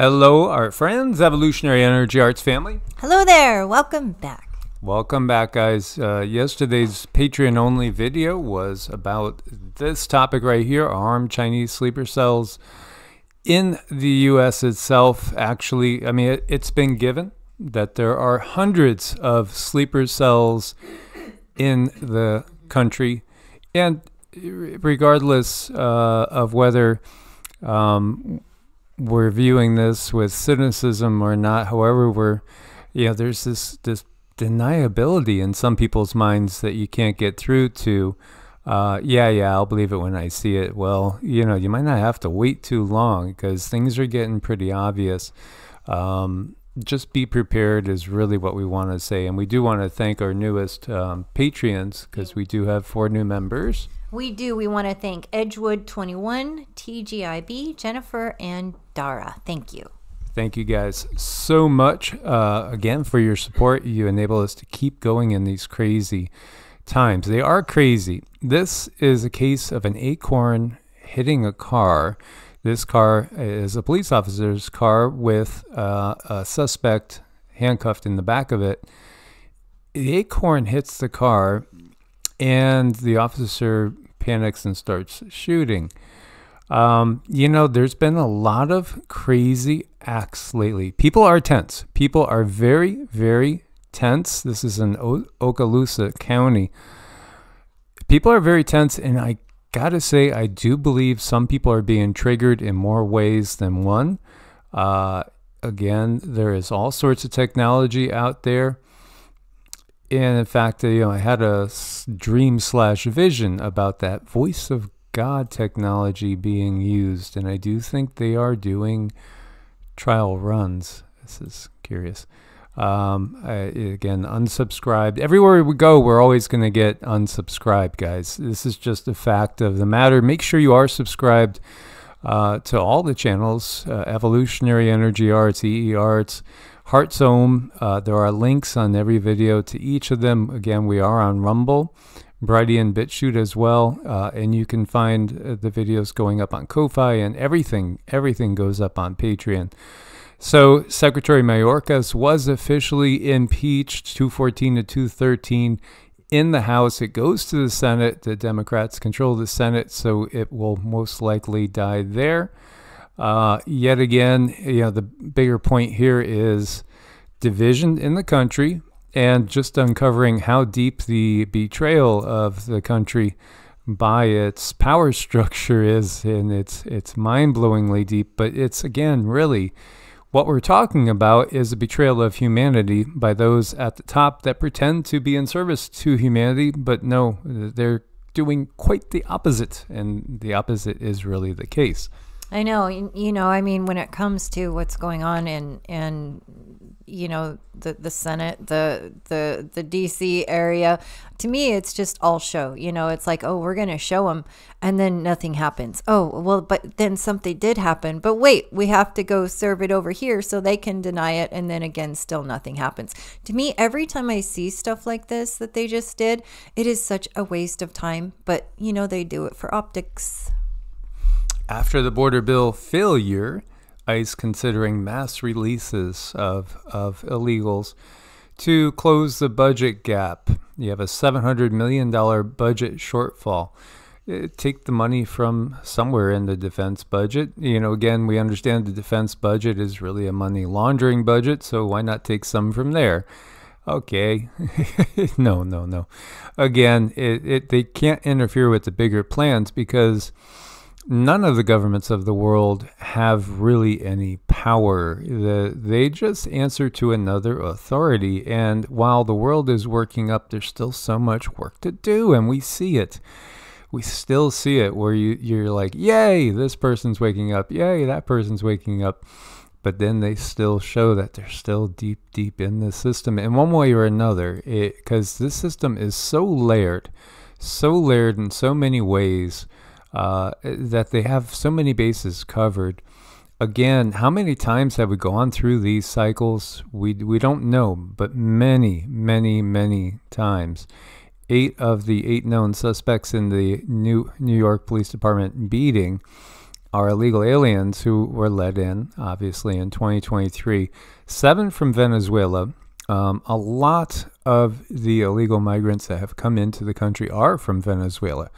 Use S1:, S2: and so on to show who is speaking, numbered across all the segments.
S1: Hello, our friends, Evolutionary Energy Arts family.
S2: Hello there. Welcome back.
S1: Welcome back, guys. Uh, yesterday's Patreon only video was about this topic right here armed Chinese sleeper cells in the US itself. Actually, I mean, it, it's been given that there are hundreds of sleeper cells in the country. And regardless uh, of whether um, we're viewing this with cynicism or not, however, we're, know, there's this, this deniability in some people's minds that you can't get through to. Uh, yeah, yeah, I'll believe it when I see it. Well, you know, you might not have to wait too long because things are getting pretty obvious. Um, just be prepared is really what we want to say. And we do want to thank our newest um, Patreons because we do have four new members.
S2: We do. We want to thank Edgewood21, TGIB, Jennifer, and Dara. Thank you.
S1: Thank you guys so much uh, again for your support. You enable us to keep going in these crazy times. They are crazy. This is a case of an acorn hitting a car. This car is a police officer's car with uh, a suspect handcuffed in the back of it. The acorn hits the car, and the officer panics and starts shooting. Um, you know, there's been a lot of crazy acts lately. People are tense. People are very, very tense. This is in o- Okaloosa County. People are very tense, and I gotta say, I do believe some people are being triggered in more ways than one. Uh, again, there is all sorts of technology out there. And in fact, you know, I had a dream slash vision about that voice of God technology being used, and I do think they are doing trial runs. This is curious. Um, I, again, unsubscribed. Everywhere we go, we're always going to get unsubscribed, guys. This is just a fact of the matter. Make sure you are subscribed uh, to all the channels uh, Evolutionary Energy Arts, EE Arts, Heartsome. Uh, there are links on every video to each of them. Again, we are on Rumble. Brighteon and BitChute as well, uh, and you can find uh, the videos going up on Ko-Fi and everything. Everything goes up on Patreon. So Secretary Mayorkas was officially impeached, 214 to 213 in the House. It goes to the Senate. The Democrats control the Senate, so it will most likely die there. Uh, yet again, you know, the bigger point here is division in the country and just uncovering how deep the betrayal of the country by its power structure is and it's it's mind-blowingly deep but it's again really what we're talking about is a betrayal of humanity by those at the top that pretend to be in service to humanity but no they're doing quite the opposite and the opposite is really the case.
S2: I know, you know, I mean, when it comes to what's going on in, in, you know, the, the Senate, the, the, the DC area, to me, it's just all show, you know, it's like, oh, we're going to show them and then nothing happens. Oh, well, but then something did happen, but wait, we have to go serve it over here so they can deny it. And then again, still nothing happens. To me, every time I see stuff like this that they just did, it is such a waste of time, but you know, they do it for optics.
S1: After the border bill failure, ICE considering mass releases of, of illegals to close the budget gap. You have a $700 million budget shortfall. Uh, take the money from somewhere in the defense budget. You know, again, we understand the defense budget is really a money laundering budget, so why not take some from there? Okay. no, no, no. Again, it, it, they can't interfere with the bigger plans because none of the governments of the world have really any power. The, they just answer to another authority. And while the world is working up, there's still so much work to do, and we see it. We still see it where you, you're like, yay, this person's waking up. Yay, that person's waking up. But then they still show that they're still deep, deep in the system in one way or another. Because this system is so layered, so layered in so many ways uh, that they have so many bases covered. Again, how many times have we gone through these cycles? We, we don't know, but many, many, many times. Eight of the eight known suspects in the New, New York Police Department beating are illegal aliens who were let in, obviously, in 2023. Seven from Venezuela. Um, a lot of the illegal migrants that have come into the country are from Venezuela.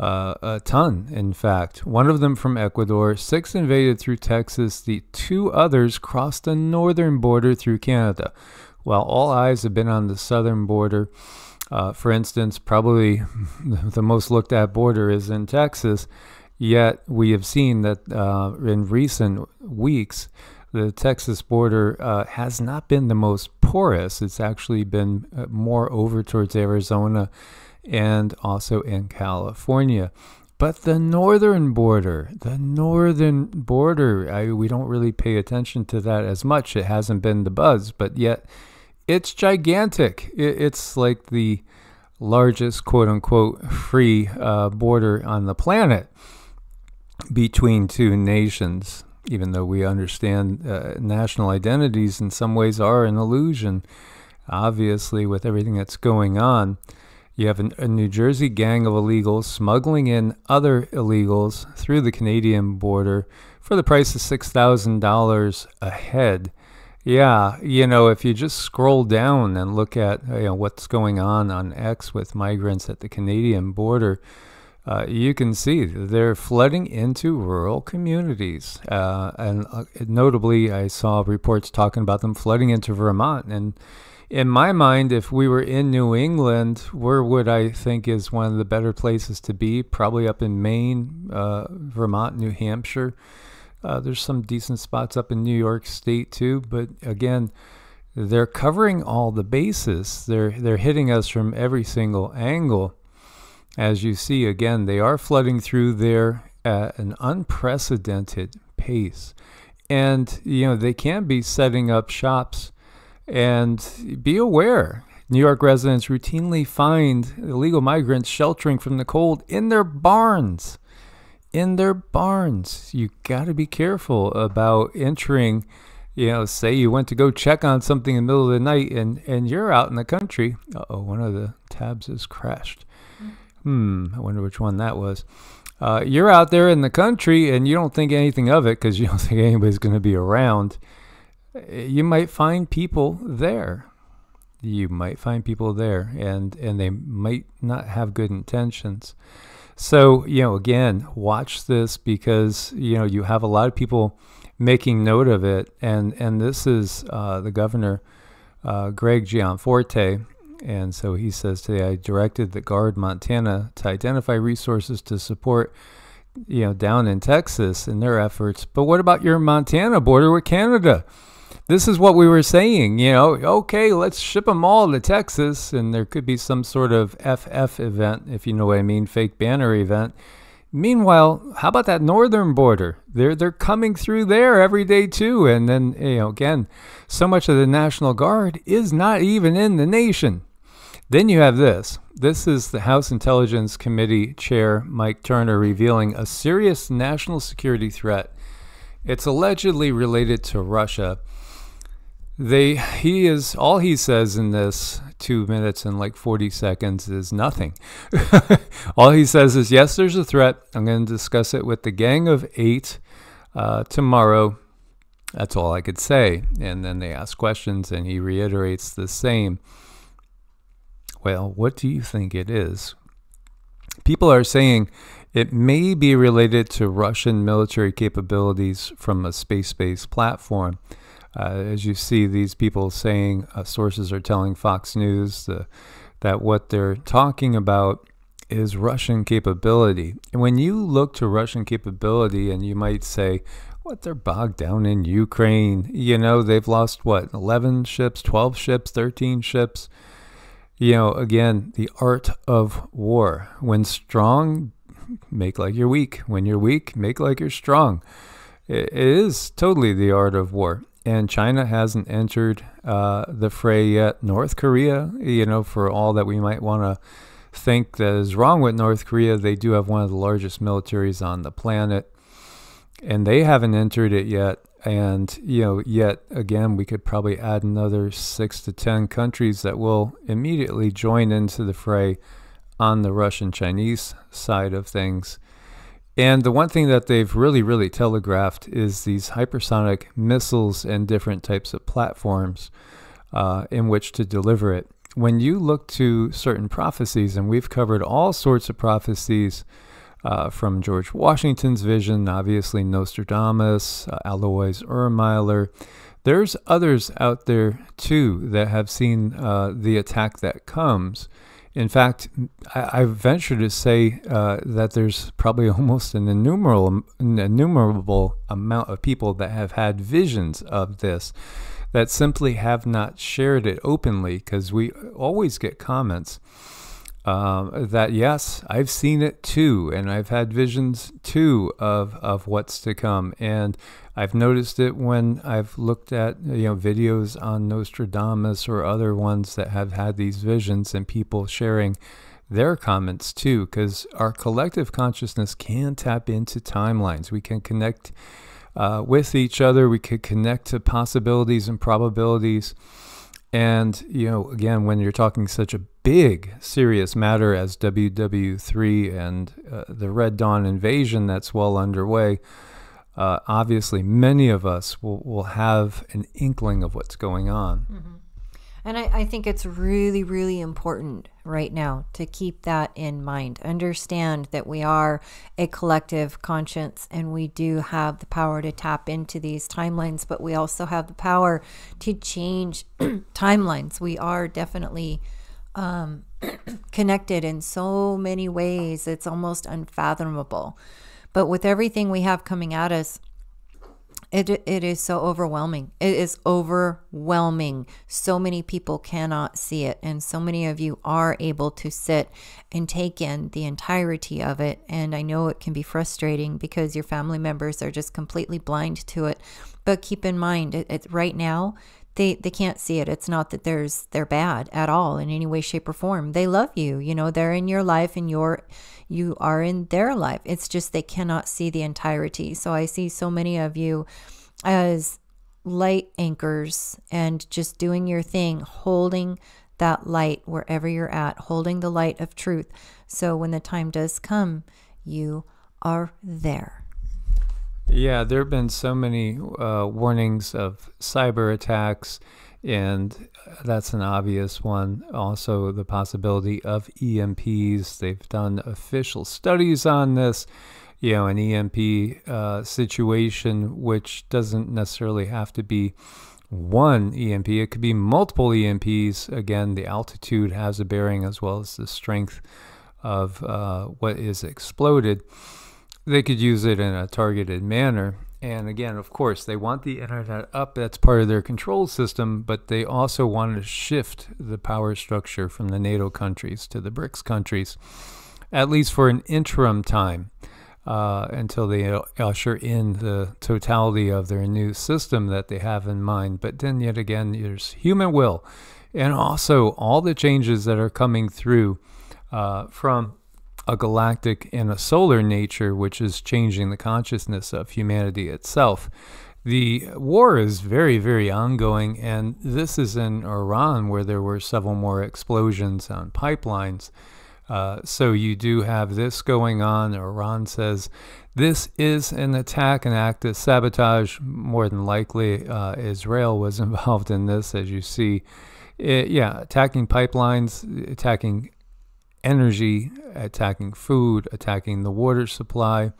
S1: Uh, a ton, in fact. One of them from Ecuador. Six invaded through Texas. The two others crossed the northern border through Canada. While all eyes have been on the southern border, uh, for instance, probably the most looked at border is in Texas. Yet we have seen that uh, in recent weeks, the Texas border uh, has not been the most porous. It's actually been uh, more over towards Arizona and also in California. But the northern border, the northern border, I, we don't really pay attention to that as much. It hasn't been the buzz, but yet it's gigantic. It, it's like the largest quote unquote free uh, border on the planet between two nations, even though we understand uh, national identities in some ways are an illusion, obviously, with everything that's going on. You have a, a New Jersey gang of illegals smuggling in other illegals through the Canadian border for the price of $6,000 a head. Yeah, you know, if you just scroll down and look at you know what's going on on X with migrants at the Canadian border, uh, you can see they're flooding into rural communities. Uh, and uh, notably, I saw reports talking about them flooding into Vermont. And in my mind, if we were in New England, where would I think is one of the better places to be? Probably up in Maine, uh, Vermont, New Hampshire. Uh, there's some decent spots up in New York State too, but again, they're covering all the bases. They're they're hitting us from every single angle. As you see, again, they are flooding through there at an unprecedented pace, and you know they can be setting up shops. And be aware, New York residents routinely find illegal migrants sheltering from the cold in their barns in their barns. You got to be careful about entering. You know, say you went to go check on something in the middle of the night and, and you're out in the country. oh, one of the tabs has crashed. Hmm, I wonder which one that was. Uh, you're out there in the country and you don't think anything of it because you don't think anybody's going to be around. You might find people there. You might find people there and, and they might not have good intentions. So, you know, again, watch this because, you know, you have a lot of people making note of it. And, and this is uh, the governor, uh, Greg Gianforte. And so he says today, I directed the Guard Montana to identify resources to support, you know, down in Texas in their efforts. But what about your Montana border with Canada? This is what we were saying, you know, okay, let's ship them all to Texas, and there could be some sort of FF event, if you know what I mean, fake banner event. Meanwhile, how about that northern border? They're they're coming through there every day too, and then you know again, so much of the National Guard is not even in the nation. Then you have this. This is the House Intelligence Committee Chair Mike Turner revealing a serious national security threat. It's allegedly related to Russia they he is all he says in this two minutes and like 40 seconds is nothing. all he says is, Yes, there's a threat. I'm going to discuss it with the gang of eight uh, tomorrow. That's all I could say. And then they ask questions and he reiterates the same. Well, what do you think it is? People are saying it may be related to Russian military capabilities from a space based platform. Uh, as you see these people saying, uh, sources are telling Fox News uh, that what they're talking about is Russian capability. And when you look to Russian capability, and you might say, what, they're bogged down in Ukraine. You know, they've lost what, 11 ships, 12 ships, 13 ships. You know, again, the art of war. When strong, make like you're weak. When you're weak, make like you're strong. It is totally the art of war and China hasn't entered uh, the fray yet. North Korea, you know, for all that we might want to think that is wrong with North Korea, they do have one of the largest militaries on the planet, and they haven't entered it yet. And you know, yet again, we could probably add another six to ten countries that will immediately join into the fray on the Russian Chinese side of things. And the one thing that they've really, really telegraphed is these hypersonic missiles and different types of platforms uh, in which to deliver it. When you look to certain prophecies, and we've covered all sorts of prophecies uh, from George Washington's vision, obviously Nostradamus, uh, Alois Irlmaier. There's others out there too that have seen uh, the attack that comes. In fact, I, I venture to say uh, that there's probably almost an innumerable, an innumerable amount of people that have had visions of this that simply have not shared it openly because we always get comments um, that yes, I've seen it too, and I've had visions too of of what's to come, and I've noticed it when I've looked at you know videos on Nostradamus or other ones that have had these visions, and people sharing their comments too, because our collective consciousness can tap into timelines. We can connect uh, with each other. We could connect to possibilities and probabilities. And, you know, again, when you're talking such a big, serious matter as WW3 and uh, the Red Dawn invasion that's well underway, uh, obviously many of us will, will have an inkling of what's going on.
S2: Mm-hmm. And I, I, think it's really, really important right now to keep that in mind. Understand that we are a collective conscience and we do have the power to tap into these timelines, but we also have the power to change timelines. We are definitely um, connected in so many ways, it's almost unfathomable. But with everything we have coming at us, it, it is so overwhelming. It is overwhelming. So many people cannot see it. And so many of you are able to sit and take in the entirety of it. And I know it can be frustrating because your family members are just completely blind to it. But keep in mind, it, it right now, they they can't see it. It's not that there's they're bad at all in any way shape or form. They love you you know they're in your life and you're you are in their life. It's just they cannot see the entirety. So i see so many of you as light anchors and just doing your thing holding that light wherever you're at holding the light of truth. So when the time does come you are there
S1: yeah, there have been so many uh, warnings of cyber attacks, and that's an obvious one. Also, the possibility of EMPs. They've done official studies on this. You know, an EMP uh, situation, which doesn't necessarily have to be one EMP, it could be multiple EMPs. Again, the altitude has a bearing as well as the strength of uh, what is exploded they could use it in a targeted manner. And again, of course, they want the internet up. That's part of their control system, but they also want to shift the power structure from the NATO countries to the BRICS countries, at least for an interim time, uh, until they usher in the totality of their new system that they have in mind. But then, yet again, there's human will, and also all the changes that are coming through uh, from a galactic and a solar nature, which is changing the consciousness of humanity itself. The war is very, very ongoing, and this is in Iran where there were several more explosions on pipelines. Uh, so you do have this going on. Iran says this is an attack, an act of sabotage. More than likely, uh, Israel was involved in this, as you see. It, yeah, attacking pipelines, attacking energy, attacking food, attacking the water supply,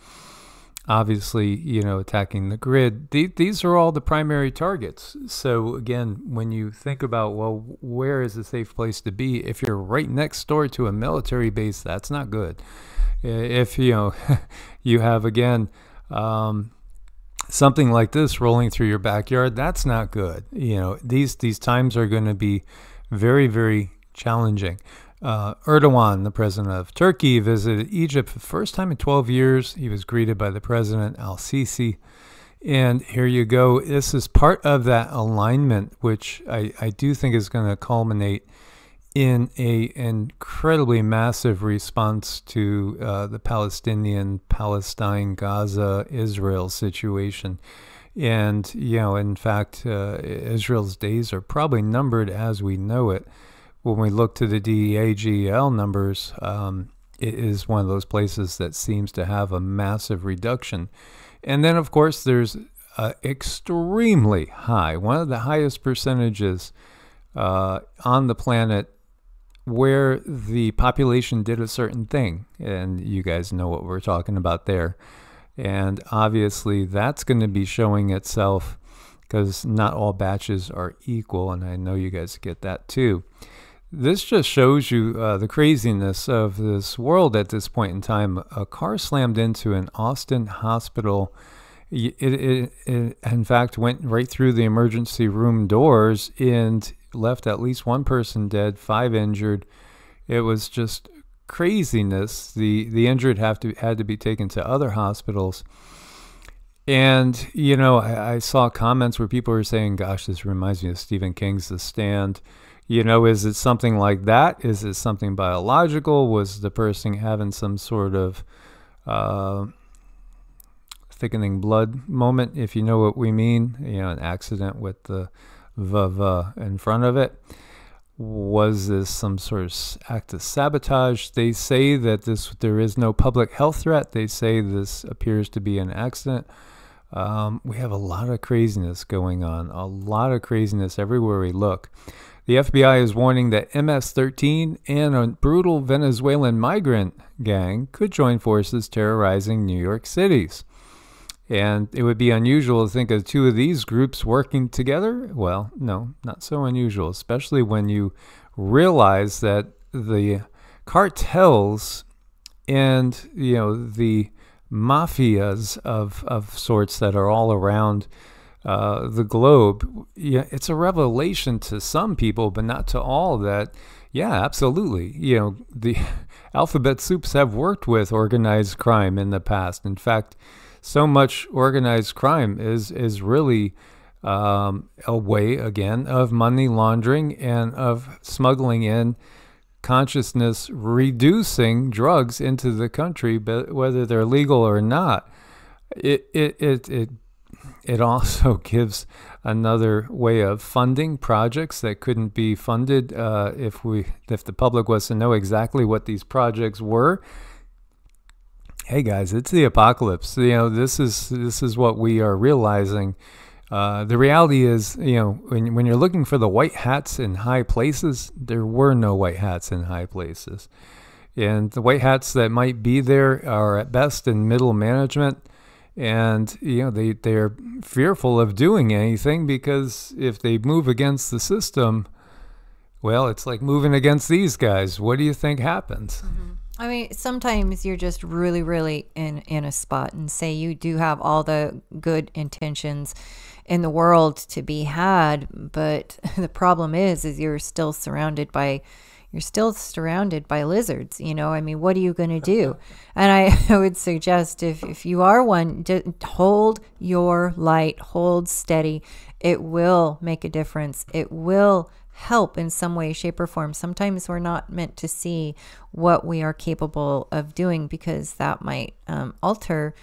S1: obviously, you know, attacking the grid. these are all the primary targets. So, again, when you think about, well, where is a safe place to be? If you're right next door to a military base, that's not good. If, you know, you have, again, um, something like this rolling through your backyard, that's not good. You know, these, these times are going to be very, very challenging. Uh, Erdogan, the president of Turkey, visited Egypt for the first time in 12 years. He was greeted by the president, Al Sisi. And here you go. This is part of that alignment, which I, I do think is going to culminate in a incredibly massive response to uh, the Palestinian, Palestine, Gaza, Israel situation. And, you know, in fact, uh, Israel's days are probably numbered as we know it when we look to the Deagel numbers, um, it is one of those places that seems to have a massive reduction. And then, of course, there's uh, extremely high, one of the highest percentages uh, on the planet where the population did a certain thing. And you guys know what we're talking about there. And obviously, that's going to be showing itself because not all batches are equal. And I know you guys get that too. This just shows you uh, the craziness of this world at this point in time. A car slammed into an Austin hospital. It, it, it, in fact, went right through the emergency room doors and left at least one person dead, five injured. It was just craziness. The the injured have to had to be taken to other hospitals. And you know, I, I saw comments where people were saying, "Gosh, this reminds me of Stephen King's The Stand." You know, is it something like that? Is it something biological? Was the person having some sort of uh, thickening blood moment, if you know what we mean? You know, an accident with the v in front of it. Was this some sort of act of sabotage? They say that this there is no public health threat. They say this appears to be an accident. Um, we have a lot of craziness going on, a lot of craziness everywhere we look. The FBI is warning that MS 13 and a brutal Venezuelan migrant gang could join forces terrorizing New York cities. And it would be unusual to think of two of these groups working together. Well, no, not so unusual, especially when you realize that the cartels and you know the mafias of, of sorts that are all around uh, the globe, yeah, it's a revelation to some people, but not to all. That, yeah, absolutely. You know, the alphabet soups have worked with organized crime in the past. In fact, so much organized crime is is really um, a way again of money laundering and of smuggling in consciousness reducing drugs into the country, but whether they're legal or not. It, it, it, it it also gives another way of funding projects that couldn't be funded uh, if we if the public was to know exactly what these projects were. Hey guys, it's the apocalypse. You know this is this is what we are realizing. Uh, the reality is, you know, when when you're looking for the white hats in high places, there were no white hats in high places, and the white hats that might be there are at best in middle management and you know they they're fearful of doing anything because if they move against the system well it's like moving against these guys what do you think happens
S2: mm-hmm. i mean sometimes you're just really really in in a spot and say you do have all the good intentions in the world to be had but the problem is is you're still surrounded by you're still surrounded by lizards. You know, I mean, what are you going to do? And I, I, would suggest if, if you are one, hold your light, hold steady. It will make a difference. It will help in some way, shape, or form. Sometimes we're not meant to see what we are capable of doing because that might um, alter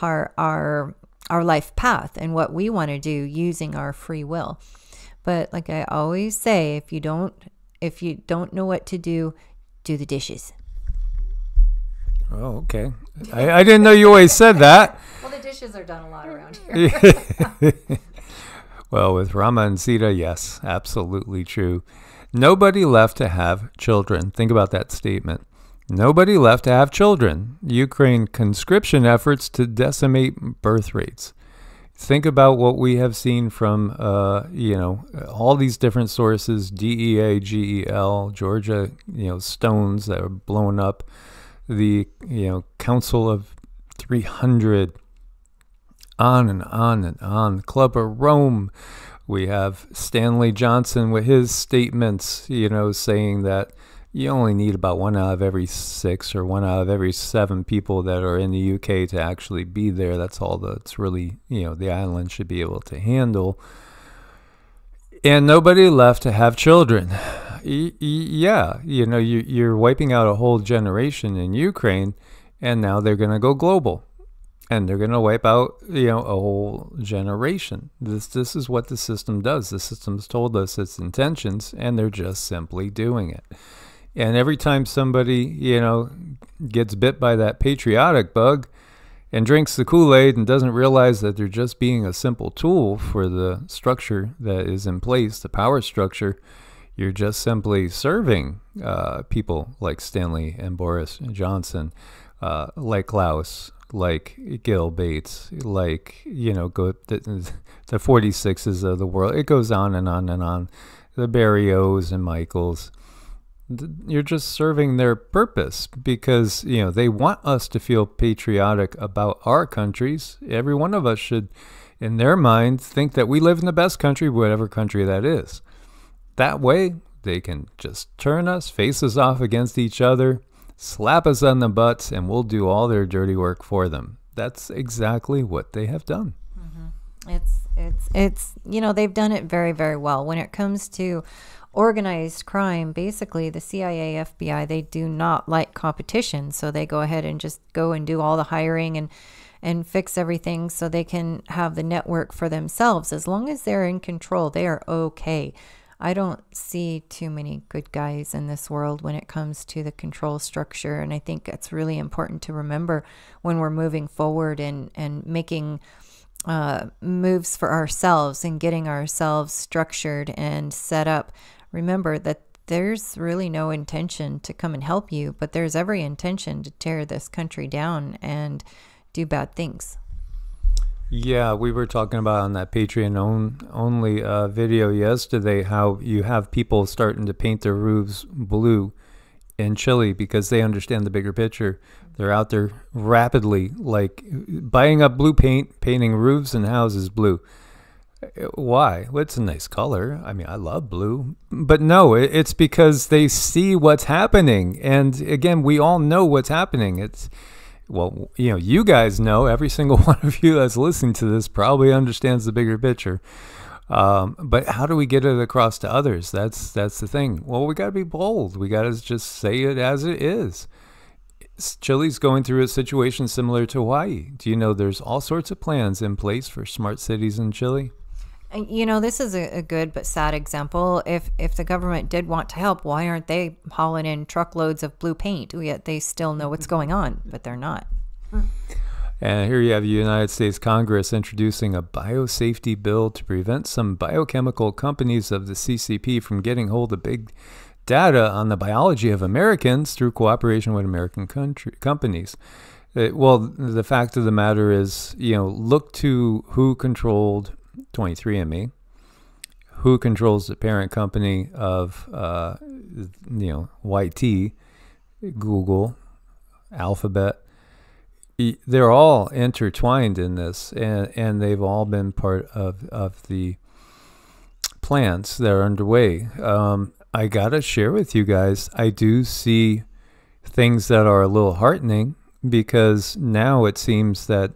S2: our, our our life path and what we want to do using our free will. But like I always say, if you don't if you don't know what to do, do the dishes.
S1: Oh, okay. I, I didn't know you always said that.
S2: well, the dishes are done a lot around here.
S1: well, with Rama and Sita, yes, absolutely true. Nobody left to have children. Think about that statement. Nobody left to have children. Ukraine conscription efforts to decimate birth rates think about what we have seen from, uh, you know, all these different sources, Deagel, Georgia, you know, stones that are blown up, the, you know, Council of 300, on and on and on, Club of Rome. We have Stanley Johnson with his statements, you know, saying that you only need about one out of every six or one out of every seven people that are in the UK to actually be there. That's all that's really, you know, the island should be able to handle. And nobody left to have children. yeah, you know, you, you're wiping out a whole generation in Ukraine, and now they're going to go global. And they're going to wipe out, you know, a whole generation. This this is what the system does. The system's told us its intentions, and they're just simply doing it And every time somebody, you know, gets bit by that patriotic bug and drinks the Kool Aid and doesn't realize that they're just being a simple tool for the structure that is in place, the power structure, you're just simply serving uh, people like Stanley and Boris Johnson, uh, like Klaus, like Gil Bates, like, you know, go the, the 46s of the world. It goes on and on and on. The Barry O's and Michaels you're just serving their purpose because you know they want us to feel patriotic about our countries. Every one of us should in their mind think that we live in the best country whatever country that is. That way they can just turn us faces off against each other slap us on the butts and we'll do all their dirty work for them. That's exactly what they have done.
S2: Mm-hmm. it's it's it's you know they've done it very very well. When it comes to organized crime, basically the CIA, FBI, they do not like competition. So they go ahead and just go and do all the hiring and and fix everything so they can have the network for themselves. As long as they're in control, they are okay. I don't see too many good guys in this world when it comes to the control structure. And I think it's really important to remember when we're moving forward and, and making uh, moves for ourselves and getting ourselves structured and set up remember that there's really no intention to come and help you, but there's every intention to tear this country down and do bad things.
S1: Yeah, we were talking about on that Patreon own, only uh, video yesterday how you have people starting to paint their roofs blue in Chile because they understand the bigger picture. They're out there rapidly, like buying up blue paint, painting roofs and houses blue. Why? Well, it's a nice color. I mean, I love blue. But no, it's because they see what's happening. And again, we all know what's happening. It's, well, you know, you guys know, every single one of you that's listening to this probably understands the bigger picture. Um, but how do we get it across to others? That's that's the thing. Well, we got to be bold. We got to just say it as it is. Chile's going through a situation similar to Hawaii. Do you know there's all sorts of plans in place for smart cities in Chile?
S2: You know this is a, good but sad example. If if the government did want to help why aren't they hauling in truckloads of blue paint yet they still know what's going on but they're not?
S1: And here you have the united states congress introducing a biosafety bill to prevent some biochemical companies of the ccp from getting hold of big data on the biology of americans through cooperation with american country, companies. It, well the fact of the matter is you know look to who controlled 23andMe, who controls the parent company of uh, you know YT, Google, Alphabet. They're all intertwined in this, and, and they've all been part of, of the plans that are underway. Um, I gotta share with you guys. I do see things that are a little heartening because now it seems that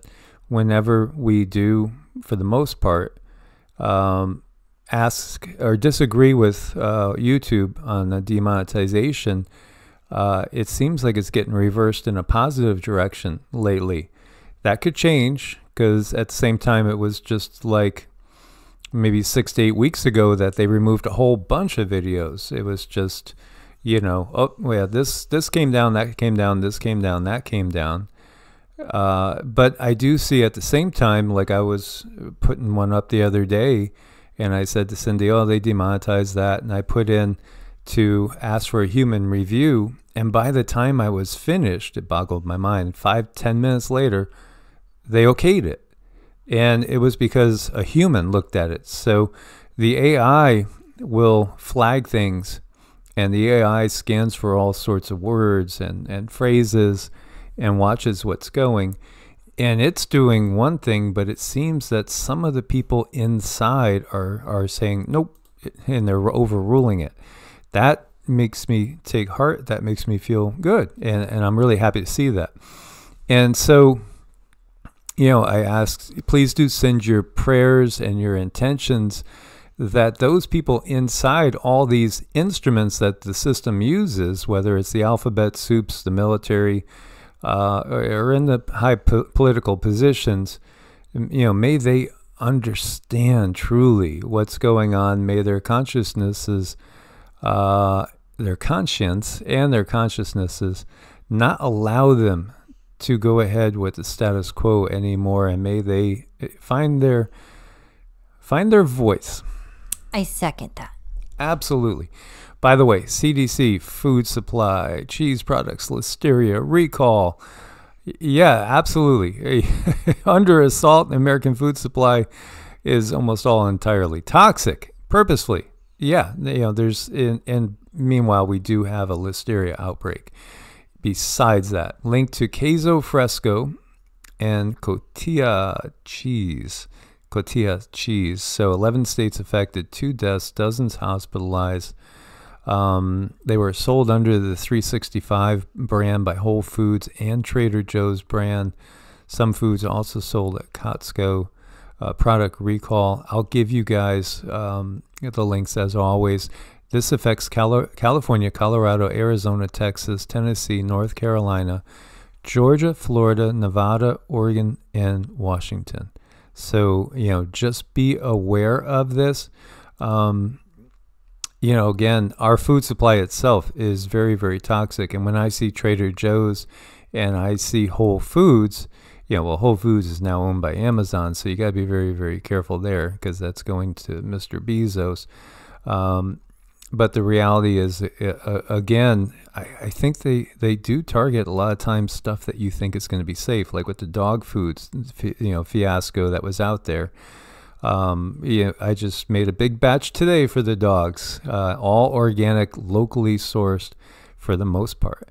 S1: whenever we do for the most part, um, ask or disagree with uh, YouTube on the demonetization, uh, it seems like it's getting reversed in a positive direction lately. That could change because at the same time, it was just like maybe six to eight weeks ago that they removed a whole bunch of videos. It was just, you know, oh yeah, this this came down, that came down, this came down, that came down. Uh, but I do see at the same time, like I was putting one up the other day, and I said to Cindy, "Oh, they demonetized that," and I put in to ask for a human review. And by the time I was finished, it boggled my mind. Five, ten minutes later, they okayed it, and it was because a human looked at it. So the AI will flag things, and the AI scans for all sorts of words and and phrases and watches what's going. And it's doing one thing, but it seems that some of the people inside are, are saying, nope, and they're overruling it. That makes me take heart. That makes me feel good. And, and I'm really happy to see that. And so, you know, I ask, please do send your prayers and your intentions that those people inside all these instruments that the system uses, whether it's the alphabet soups, the military, uh, or in the high po- political positions, you know, may they understand truly what's going on. May their consciousnesses uh, their conscience and their consciousnesses not allow them to go ahead with the status quo anymore and may they find their find their voice
S2: I second that.
S1: absolutely by the way cdc food supply cheese products listeria recall. Yeah absolutely. Under assault american food supply is almost all entirely toxic purposefully. Yeah you know there's and, and meanwhile we do have a listeria outbreak. Besides that link to queso fresco and cotija cheese cotija cheese. So 11 states affected two deaths dozens hospitalized um, they were sold under the 365 brand by Whole Foods and Trader Joe's brand. Some foods also sold at Costco. Uh, product recall. I'll give you guys um, the links as always. This affects Cali- California, Colorado, Arizona, Texas, Tennessee, North Carolina, Georgia, Florida, Nevada, Oregon, and Washington. So, you know, just be aware of this. Um, you know, again, our food supply itself is very, very toxic. And when I see Trader Joe's and I see Whole Foods, you know, well, Whole Foods is now owned by Amazon, so you got to be very, very careful there because that's going to Mr. Bezos. Um, but the reality is, uh, uh, again, I, I think they, they do target a lot of times stuff that you think is going to be safe, like with the dog foods, you know, fiasco that was out there. Um, yeah, I just made a big batch today for the dogs, uh, all organic, locally sourced for the most part.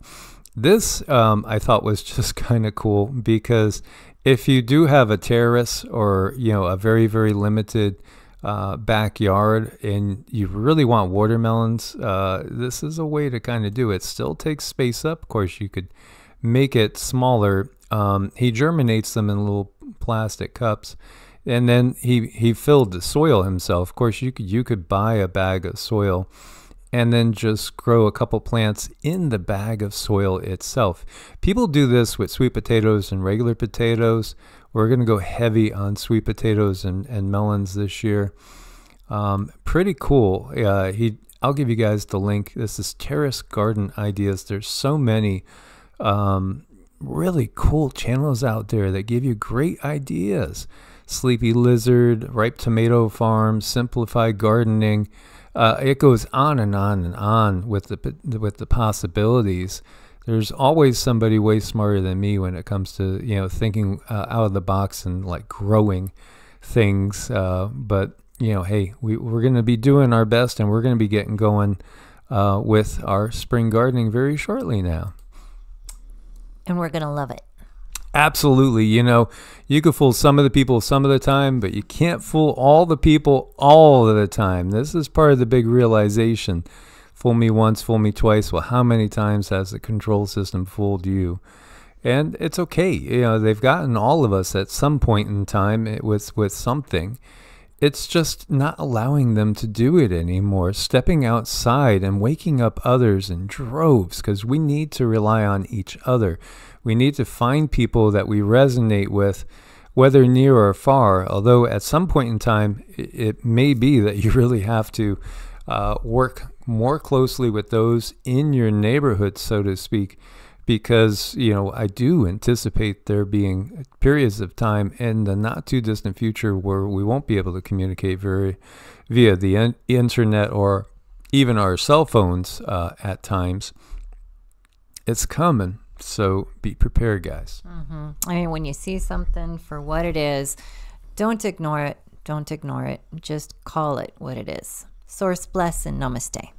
S1: This um, I thought was just kind of cool because if you do have a terrace or you know a very very limited uh, backyard and you really want watermelons, uh, this is a way to kind of do it. Still takes space up. Of course, you could make it smaller. Um, he germinates them in little plastic cups and then he he filled the soil himself. Of course, you could you could buy a bag of soil, and then just grow a couple plants in the bag of soil itself. People do this with sweet potatoes and regular potatoes. We're gonna go heavy on sweet potatoes and, and melons this year. Um, pretty cool. Uh, he I'll give you guys the link. This is Terrace Garden Ideas. There's so many um, really cool channels out there that give you great ideas. Sleepy Lizard, Ripe Tomato Farm, Simplified Gardening. Uh, it goes on and on and on with the with the possibilities. There's always somebody way smarter than me when it comes to you know thinking uh, out of the box and like growing things. Uh, but you know, hey, we, we're going to be doing our best, and we're going to be getting going uh, with our spring gardening very shortly now.
S2: And we're going to love it.
S1: Absolutely. You know, you can fool some of the people some of the time, but you can't fool all the people all of the time. This is part of the big realization. Fool me once, fool me twice. Well, how many times has the control system fooled you? And it's okay. You know, they've gotten all of us at some point in time with with something. It's just not allowing them to do it anymore. Stepping outside and waking up others in droves because we need to rely on each other. We need to find people that we resonate with, whether near or far. Although at some point in time, it, may be that you really have to uh, work more closely with those in your neighborhood, so to speak, because you know I do anticipate there being periods of time in the not too distant future where we won't be able to communicate very via the in- internet or even our cell phones uh, at times. It's coming, so be prepared, guys.
S2: Mm-hmm. I mean, when you see something for what it is, don't ignore it. Don't ignore it. Just call it what it is. Source bless and namaste.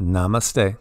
S1: Namaste.